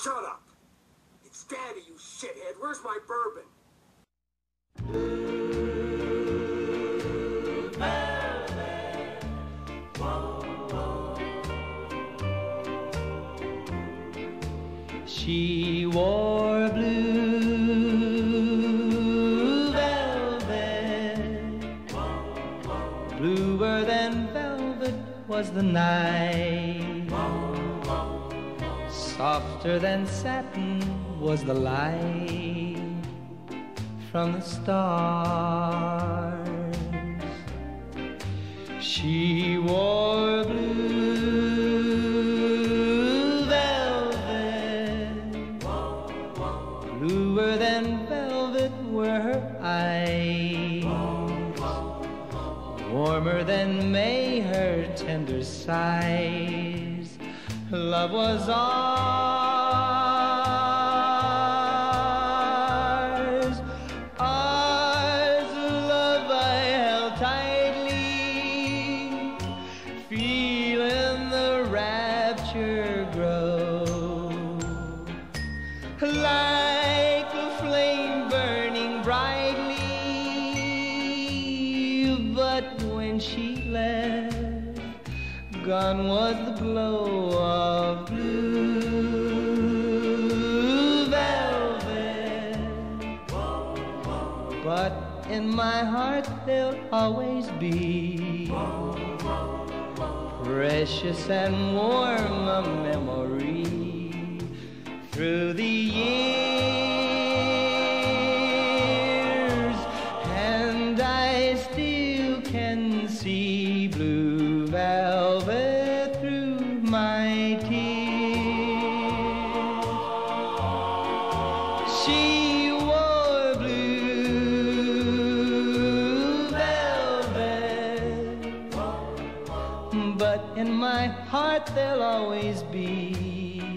Shut up. It's Daddy, you shithead. Where's my bourbon? She wore blue velvet, bluer than velvet was the night, softer than satin was the light from the stars. She wore blue velvet, bluer than velvet were her eyes, warmer than May her tender sighs. Love was ours, ours. Love I held tightly, feeling the rapture grow like a flame burning brightly. But when she left, gone was the glow of blue velvet. But in my heart there'll always be precious and warm a memory through the years, She wore blue velvet, but in my heart there'll always be